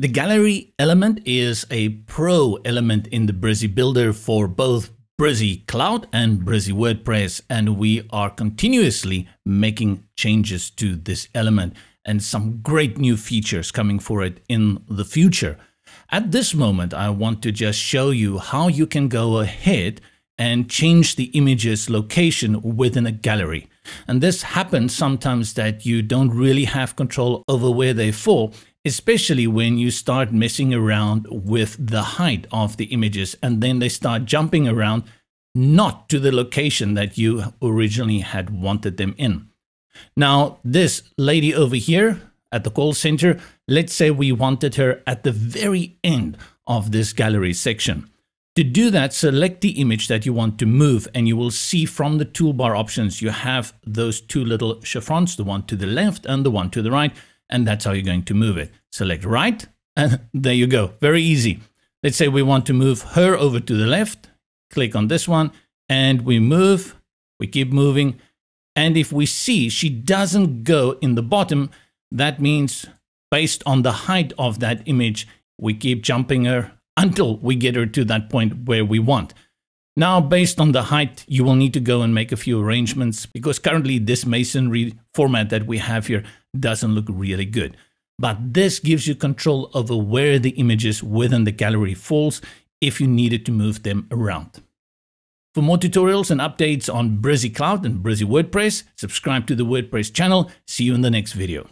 The gallery element is a pro element in the Brizy Builder for both Brizy Cloud and Brizy WordPress, and we are continuously making changes to this element and some great new features coming for it in the future. At this moment, I want to just show you how you can go ahead and change the image's location within a gallery. And this happens sometimes that you don't really have control over where they fall, especially when you start messing around with the height of the images and then they start jumping around not to the location that you originally had wanted them in. Now, this lady over here at the call center, let's say we wanted her at the very end of this gallery section. To do that, select the image that you want to move and you will see from the toolbar options, you have those two little chevrons, the one to the left and the one to the right and that's how you're going to move it. Select right, and there you go. Very easy. Let's say we want to move her over to the left. Click on this one, and we move. We keep moving. And if we see she doesn't go in the bottom, that means based on the height of that image, we keep jumping her until we get her to that point where we want. Now, based on the height, you will need to go and make a few arrangements because currently this masonry format that we have here doesn't look really good. But this gives you control over where the images within the gallery falls if you needed to move them around. For more tutorials and updates on Brizy Cloud and Brizy WordPress, subscribe to the WordPress channel. See you in the next video.